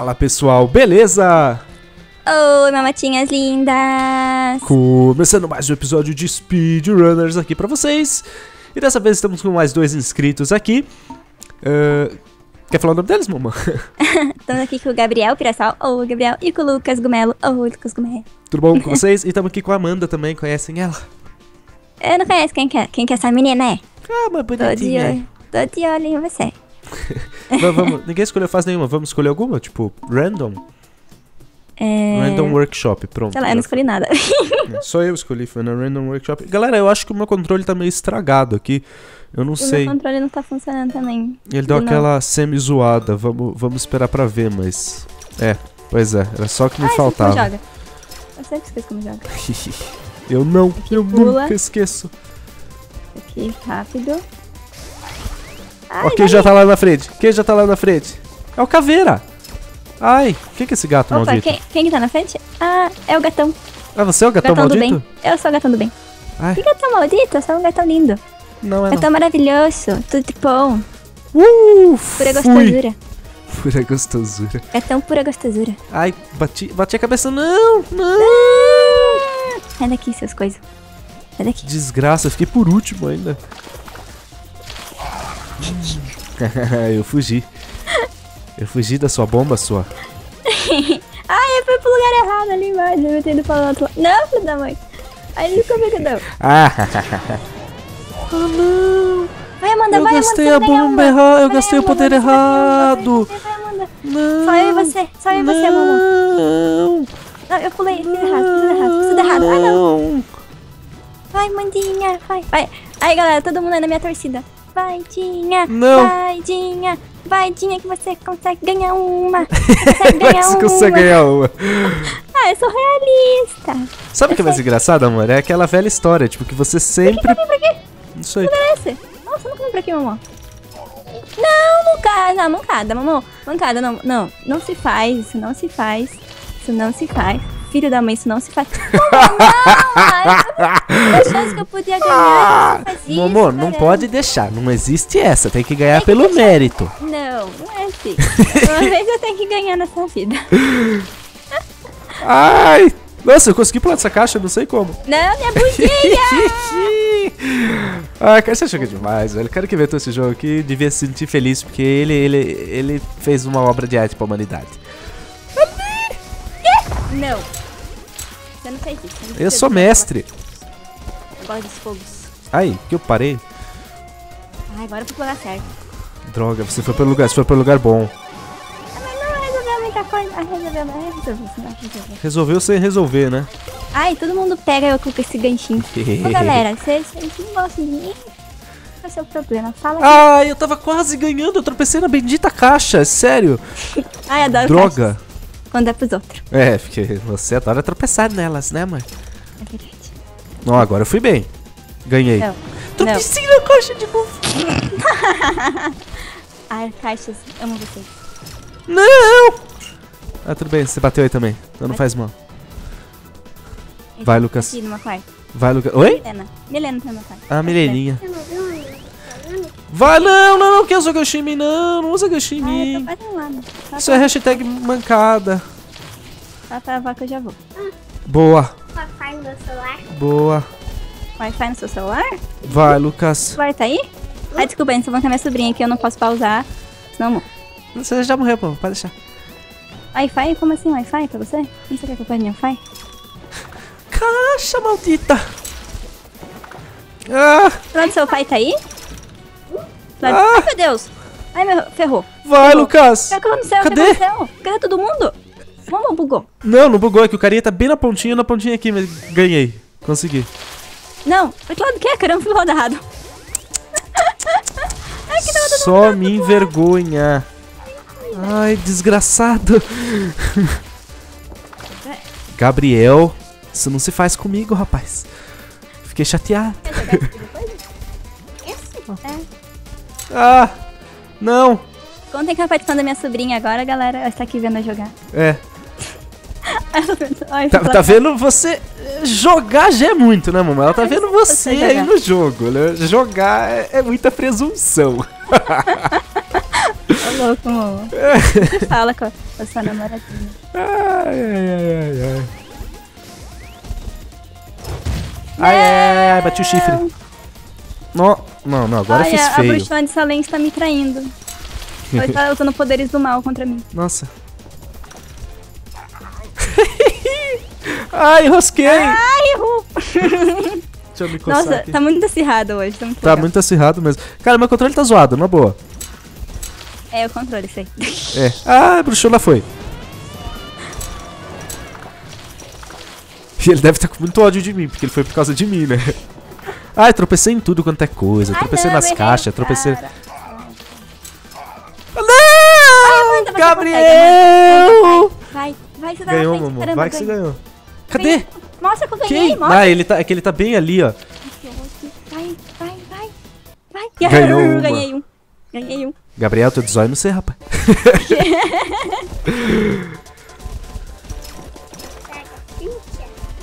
Fala pessoal, beleza? Oi, mamatinhas lindas! Começando mais um episódio de Speedrunners aqui pra vocês. E dessa vez estamos com mais dois inscritos aqui. Ah, quer falar o nome deles, mamãe? Estamos aqui com o Gabriel Pirassol, ou Gabriel, e com o Lucas Gumelo, ou Lucas Gumelo. Tudo bom com vocês? E estamos aqui com a Amanda também, conhecem ela? Eu não conheço quem que é, quem que é essa menina, é? Ah, uma Tô de bonitinha. olho, tô de olho em você. Vamos, ninguém escolheu fase nenhuma, vamos escolher alguma? Tipo, random? É... Random Workshop, pronto. Sei lá, eu não escolhi nada. Só eu escolhi, foi na Random Workshop. Galera, eu acho que o meu controle tá meio estragado aqui. Eu não o sei. meu controle não tá funcionando também. Ele deu Não. aquela semi-zoada. Vamos, vamos esperar pra ver, mas. É, pois é, era só o que me ah, faltava. como joga. Eu sempre esqueço como joga. eu não, eu pula. nunca esqueço. Aqui, rápido. Ai, Ó, quem já tá lá na frente? Quem já tá lá na frente? É o Caveira! Ai, quem que é esse gato Opa, maldito? quem, quem que tá na frente? Ah, é o gatão. Ah, você é o gatão, gatão do maldito? bem. Eu sou o gatão do bem. Ai, Que gatão maldito? Eu sou um gatão lindo. não é não. Gatão maravilhoso. Tudo de bom. Uh, Pura fui. gostosura. Pura gostosura. Gatão pura gostosura. Ai, bati, bati a cabeça. Não, não. Sai daqui, seus coisas. Sai daqui. Desgraça, eu fiquei por último ainda. eu fugi. Eu fugi da sua bomba, sua. Ai, eu fui pro lugar errado ali embaixo. Eu tendo pra outro lado. Não, filho da mãe. Aí ele ficou gatão. Ah, ah não. Vai, Amanda, Eu vai, gastei Amanda. a bomba errada. Eu Vai, gastei o Amanda, poder errado. Amanda. Não. Só eu e você. Só eu e você, mamãe. Não. Não, eu pulei. Fiz errado, fiz errado, fiz tudo errado. Ah, não. Vai, Mandinha. Vai, vai. Aí, galera, todo mundo aí na minha torcida. Vai, Dinha. Não. Vai, Dinha. Vai, Dinha, que você consegue ganhar uma. Consegue ganhar Você uma. consegue ganhar uma. Ah, eu sou realista. Sabe o que é mais engraçado, amor? É aquela velha história, tipo, que você sempre. Vem pra quê? Não sei. Desce. Nossa, nunca vem pra aqui, mamão. Não, nunca. Não, mancada, mamão. Mancada, não. Não, não se faz. Isso não se faz. Isso não se faz. Filho da mãe, isso não se faz. Não. A chance que eu podia ganhar. Faz isso, Momô, não pode deixar. Não existe essa. Tem que ganhar pelo mérito. Não, não é assim. Uma vez eu tenho que ganhar nessa vida. Ai! Nossa, eu consegui pular dessa caixa, não sei como. Não, minha bundinha. ah, cara, que é demais, velho. O cara que inventou esse jogo aqui devia se sentir feliz, porque ele, ele, ele fez uma obra de arte pra humanidade. Não. Você não fez isso. não Eu sou mestre. Eu gosto dos fogos. Ai, que eu parei. Ai, agora eu fui pro lugar certo. Droga, você foi pelo lugar, você foi pelo lugar bom. Ah, Mas não resolveu muita coisa. Ah, resolveu, resolveu. Não, resolveu. Resolveu sem resolver, né? Ai, todo mundo pega eu com esse ganchinho. Ô, galera, vocês vocês não gostam de mim? Qual é o seu problema? Fala aqui. Ai, eu tava quase ganhando, eu tropecei na bendita caixa, sério. Ai, adoro Droga. caixas. Quando é pros outros. É, porque você adora tropeçar nelas, né, mãe? É verdade. Ó, agora eu fui bem. Ganhei. Não. Tropecei na caixa de novo. Ai, caixas, amo vocês. Não! Ah, tudo bem, você bateu aí também. Então não faz mal. Vai, Lucas. Aqui numa quarta. Vai, Lucas. Oi? Milena. Milena tá quarta. Ah, Mileninha. Vai, não, não, não, que usa gancho em mim, não. Não usa lá, né? Só Isso é hashtag mancada. pra travar que eu já vou. Boa, Papai no meu celular. boa. Wi-Fi no seu celular? Vai, Lucas. Vai, tá aí? Ai, desculpa, gente, tô falando com a minha sobrinha aqui, eu não posso pausar. Senão eu morro. Você já morreu, pô. Pode deixar. Wi-Fi? Como assim Wi-Fi pra você? Não sei o que é de Wi-Fi? Caixa maldita. Ah, do seu pai tá aí? Ah! Ai, meu Deus! Ai, meu, ferrou. vai, Ferrou. Lucas. O que aconteceu? O que Cadê? aconteceu? Cadê todo mundo? Vamos, bugou. Não, não bugou, é que o carinha tá bem na pontinha, na pontinha aqui, mas ganhei. Consegui. Não, pra que lado que é? Caramba, fui rodado. Ai, que Só me envergonha. Ai, desgraçado. Gabriel, isso não se faz comigo, rapaz. Fiquei chateado. É. Ah, não. Contem que ela participando da minha sobrinha agora, galera. Ela está aqui vendo eu jogar. É, Ai, tá, tá vendo você eh, jogar já é muito, né, mamãe? Ela tá vendo você você aí no jogo, né? Jogar é, é muita presunção. Ô, louco. Você fala com a, com a sua namoradinha. Ai, ai, ai, ai, ai. Ai, ai, ai, ai, bati o chifre. Não, não, não, agora Ai, fiz a, a feio. bruxona de Salem está me traindo. Ela está usando poderes do mal contra mim. Nossa. Ai, rosquei! Ai, errou! Deixa eu me coçar Nossa, aqui. tá muito acirrado hoje. Tá muito Tá muito acirrado mesmo. Cara, meu controle tá zoado, na boa. É o controle, sei. É. Ah, a bruxona foi. E ele deve estar com muito ódio de mim, porque ele foi por causa de mim, né? Ai, tropecei em tudo quanto é coisa. Ai, Tropecei não, nas caixas, tropecei. Não! Você Gabriel! Vai, vai, você tá Ganhou, mamãe. Caramba, Vai que você ganhou. Cadê? Mostra que eu ganhei. Ah, ele tá, é que ele tá bem ali, ó. Vai, vai, vai. Vai. Ganhou uma. Ganhei um. Ganhei um. Gabriel, teu design não sei, rapaz.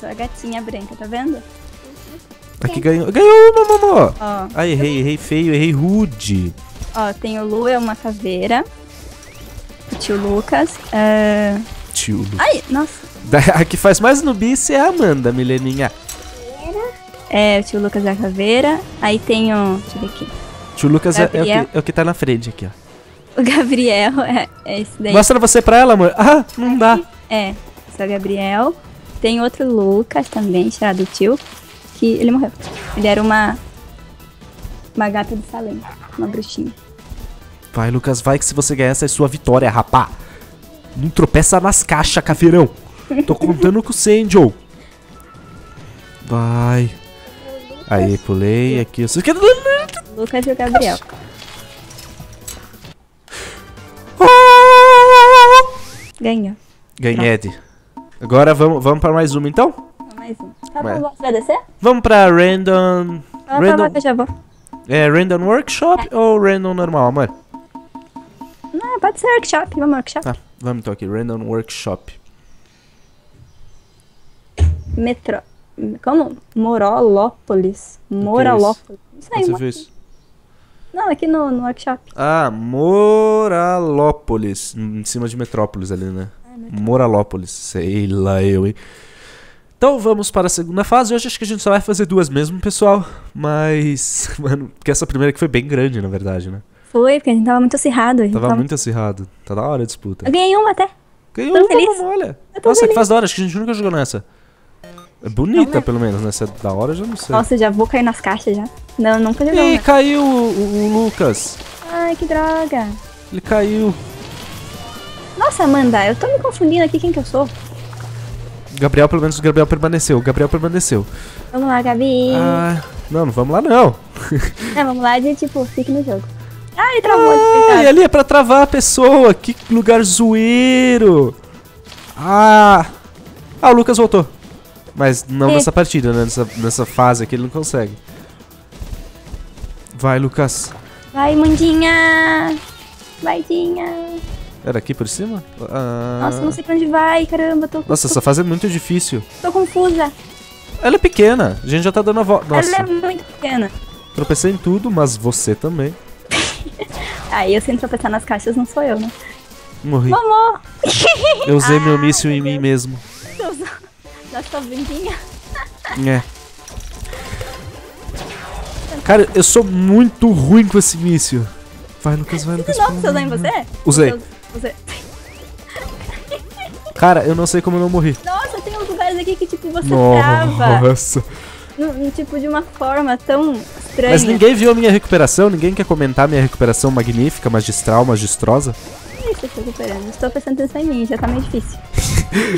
Sou a gatinha branca, tá vendo? Aqui ganhou. Ganhou uma, mamô. Ó, Ai, errei, errei feio, errei rude. ó, tem o Lu, é uma caveira. O tio Lucas. ah, Tio. Lu. Ai, nossa. A que faz mais nubice é a Amanda, mileninha. É, o tio Lucas é a caveira. Aí tem o. Deixa eu ver aqui. Tio Lucas é, é o que, é o que tá na frente aqui, ó. O Gabriel é, é esse daí. Mostra você pra ela, amor. Ah, não dá. É, esse é o Gabriel. Tem outro Lucas também, tirado do tio. Que ele morreu. Ele era uma. Uma gata de Salem. Uma bruxinha. Vai, Lucas, vai que se você ganhar essa é sua vitória, rapá. Não tropeça nas caixas, caveirão. Tô contando com o Sanjo. Vai. Aí, pulei aqui. Lucas e o Gabriel. Ganhou. Ganhei, Ed. Agora vamos, vamos pra mais uma, então? Mais um. Tá Vai. bom, você vai descer? Vamos pra Random... Ah, tá, Random, vai que eu já vou. é, random Workshop ou Random normal, amor? Ah, pode ser workshop. Vamos workshop. Tá, vamos então aqui. Random Workshop. Metro. Como? Morolópolis. Moralópolis. Não sei, você viu isso? Não, aqui no, no workshop. Ah, Moralópolis. Em cima de Metrópolis ali, né? Moralópolis. Sei lá eu, hein? Então vamos para a segunda fase. Hoje acho que a gente só vai fazer duas mesmo, pessoal. Mas, mano, porque essa primeira aqui foi bem grande, na verdade, né? Foi, porque a gente tava muito acirrado. Tava tava- muito acirrado. Tá da hora a disputa. Eu ganhei uma até. Ganhou tô uma, feliz. olha. Nossa, que feliz. faz da hora. Acho que a gente nunca jogou nessa. É bonita, Não, né? pelo menos, né? Se é da hora, eu já não sei. Nossa, já vou cair nas caixas já. Não, nunca joguei Ih, uma. caiu o- o Lucas. Ai, que droga. Ele caiu. Nossa, Amanda, eu tô me confundindo aqui quem que eu sou. Gabriel, pelo menos o Gabriel permaneceu. O Gabriel permaneceu. Vamos lá, Gabi. Ah, não, não vamos lá não. É, vamos lá de tipo, fique no jogo. Ai, ele travou, Ah, e ali é pra travar a pessoa. Que lugar zoeiro. Ah. Ah, o Lucas voltou. Mas não É. nessa partida, né? Nessa, nessa fase aqui ele não consegue. Vai, Lucas. Vai, Mundinha. Vai, Dinha. Era aqui por cima? Ah. Nossa, não sei pra onde vai, caramba, tô, Nossa, tô, essa fase é muito difícil. tô confusa. Ela é pequena. A gente já tá dando a volta. Ela Nossa, é muito pequena. tropecei em tudo, mas você também. Aí eu sem tropeçar nas caixas não sou eu, né? Morri. Mamô! Eu usei meu Ai, míssil em meu mim mesmo. Nossa, bundinha. É. Cara, eu sou muito ruim com esse míssil. Vai, Lucas, vai, Lucas. Você usou em você? Usei. Você- Cara, eu não sei como eu não morri. Nossa, tem uns lugares aqui que tipo você trava. Nossa. Num, num tipo de uma forma tão estranha. Mas ninguém viu a minha recuperação? Ninguém quer comentar minha recuperação magnífica, magistral, magistrosa? Isso, eu tô recuperando. Estou prestando atenção em mim, já tá meio difícil.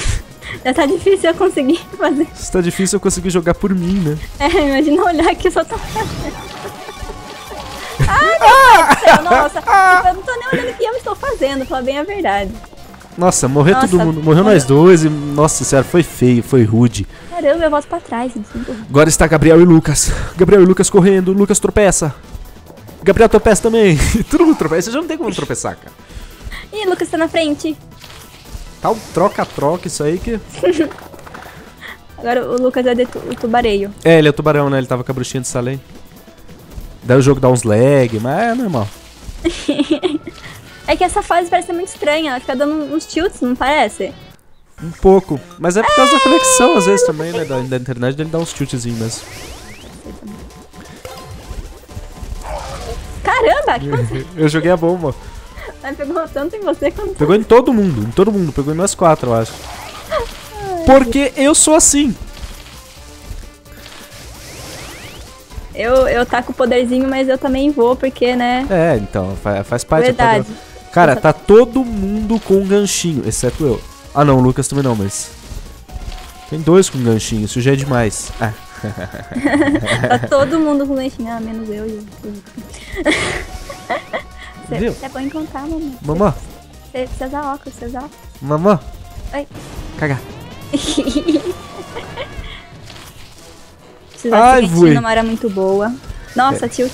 já tá difícil eu conseguir fazer. Isso tá difícil eu conseguir jogar por mim, né? É, imagina olhar aqui, eu só tô. Ai, meu Deus do céu, nossa. Tipo, eu não tô nem olhando o estou fazendo, pra falar bem a verdade. Nossa, morreu Nossa, todo mundo. Morreu nós dois e, nossa senhora, foi feio, foi rude. Caramba, eu volto pra trás. Agora está Gabriel e Lucas. Gabriel e Lucas correndo, Lucas tropeça. Gabriel tropeça também. Todo mundo tropeça, já não tem como tropeçar, cara. Ih, Lucas tá na frente. Tá um troca-troca isso aí que. Agora o Lucas é tu- o tubareio. É, ele é o tubarão, né? Ele tava com a bruxinha de Salem. Daí o jogo dá uns lag, mas é normal. É que essa fase parece muito estranha, ela fica dando uns tilts, não parece? Um pouco. Mas é por causa da conexão, às vezes, também, né? Da, da internet, dele dá uns tiltzinhos mesmo. Caramba, que Eu joguei a bomba. Mas pegou tanto em você quanto... Pegou em todo mundo, em todo mundo. Pegou em nós quatro, eu acho. Porque eu sou assim. Eu, eu taco o poderzinho, mas eu também vou, porque, né? É, então, fa- faz parte. é Verdade. Cara, tá todo mundo com ganchinho, exceto eu. Ah não, o Lucas também não, mas. Tem dois com ganchinho, isso já é demais. Ah, Tá todo mundo com lanchinho, ah, menos eu e o... Viu? é bom encontrar, mamãe. mamã, Você precisa usar óculos, você usa óculos. mamã. Oi. Cagar. Ai, vui. numa hora muito boa. Nossa, tilt.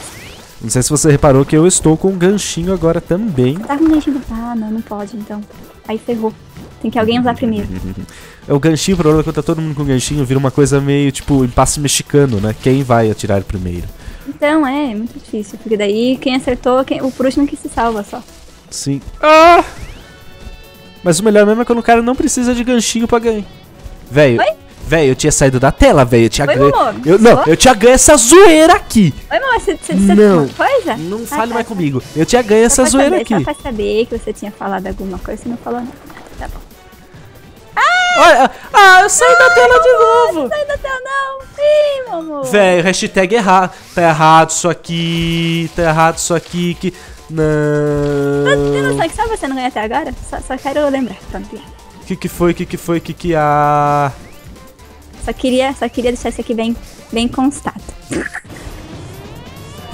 Não sei se você reparou que eu estou com ganchinho agora também. Tá com lanchinho? Ah, não, não pode, então. Aí ferrou. Tem que alguém usar primeiro. É o ganchinho, o problema é que quando tá todo mundo com ganchinho, vira uma coisa meio tipo impasse mexicano, né? Quem vai atirar primeiro? Então, é, é muito difícil. Porque daí quem acertou, quem, o por último que se salva só. Sim. Ah! Mas o melhor mesmo é quando o cara não precisa de ganchinho pra ganhar. Velho, velho, eu tinha saído da tela, velho. Eu tinha ganho. Eu, não, eu tinha ganho essa zoeira aqui. Oi, você, você disse Não. alguma coisa? Não Ah, fale tá, mais tá. comigo. Eu tinha ganho essa Só zoeira saber, aqui. Só pra saber que você tinha falado alguma coisa, você não falou nada. Tá bom. Olha, ah, eu saí da tela de novo. Sai da tela, não! Ih, meu amor! Velho, hashtag errado. Tá errado isso aqui. Tá errado isso aqui. Que. Tem Não. noção que só você não ganha até agora? Só, só quero lembrar. Pronto, já. Que que foi? Que que foi? Que que a. Só queria, só queria deixar isso aqui bem, bem constado.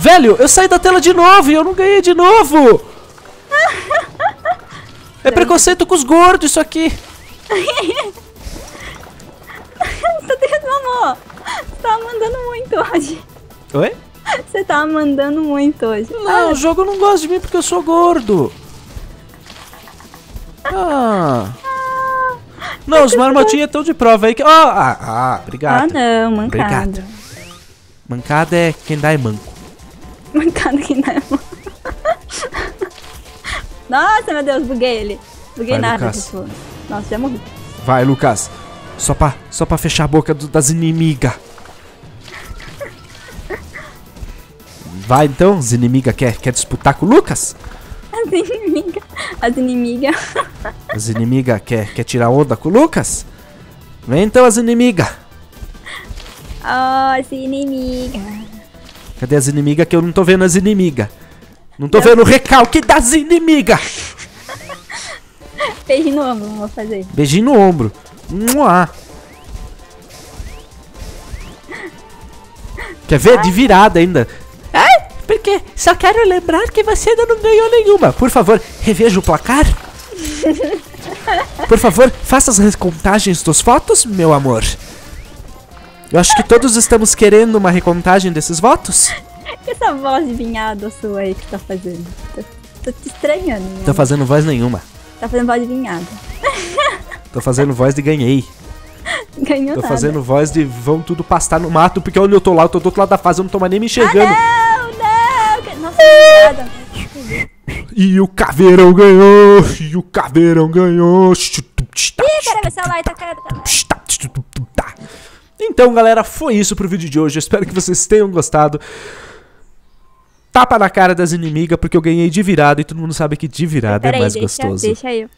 Velho, eu saí da tela de novo e eu não ganhei de novo! É preconceito com os gordos isso aqui. Você tem meu amor! Você tava mandando muito hoje. Oi? Você tava mandando muito hoje. Não, o jogo não gosta de mim porque eu sou gordo. Ah. Não, os marmotinhos estão de prova aí que. Ó, ah, ah, Ah, obrigado. não, mancada. Obrigado. Mancada é quem dá é manco. Mancada que não. Nossa, meu Deus, buguei ele. Buguei Vai, nada, Lucas. tipo. Nossa, já morri. Vai, Lucas. Só pra, só pra fechar a boca do- das inimigas. Vai então, as inimigas quer, quer disputar com o Lucas? As inimigas. As inimigas. As inimigas quer, quer tirar onda com o Lucas? Vem então, as inimigas. Oh, as inimigas. Cadê as inimigas que eu não tô vendo as inimigas? Não tô vendo o recalque das inimigas. Fez de novo, vou fazer. Beijinho no ombro. Mua. Quer ver? De virada ainda. Ai, porque só quero lembrar que você ainda não ganhou nenhuma. Por favor, reveja o placar. Por favor, faça as recontagens dos votos, meu amor. Eu acho que todos estamos querendo uma recontagem desses votos. Essa voz de vinhado sua aí que tá fazendo? Tô, tô te estranhando. né? Tô fazendo voz nenhuma. Tá fazendo voz de vinhado. Tô fazendo voz de ganhei. Ganhou Tô nada. fazendo voz de vão tudo pastar no mato, porque onde eu tô lá, eu tô do outro lado da fase, eu não tô mais nem me enxergando. Não, não! que- Nossa, vinhada. E o caveirão ganhou! E o caveirão ganhou! Ih, cara, meu celular tá caindo. Então, galera, foi isso pro vídeo de hoje. Eu espero que vocês tenham gostado. Tapa na cara das inimigas, porque eu ganhei de virada e todo mundo sabe que de virada é mais deixa, gostoso. deixa eu.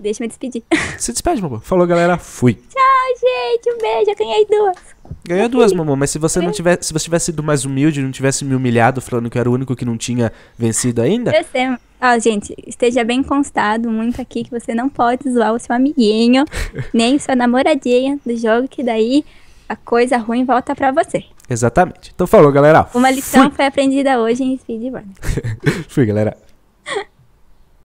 Deixa eu me despedir. Se despede, mamãe. Falou, galera. Fui. Tchau, gente. Um beijo. Eu ganhei duas. Ganhou duas, mamãe, mas se você não tivesse, se você tivesse sido mais humilde, não tivesse me humilhado falando que eu era o único que não tinha vencido ainda, Você... Ó, gente, esteja bem constado muito aqui que você não pode zoar o seu amiguinho, nem o seu namoradinho do jogo, que daí a coisa ruim volta pra você. exatamente. Então falou, galera. Uma lição foi aprendida hoje em Speedrun. Fui, Fui galera.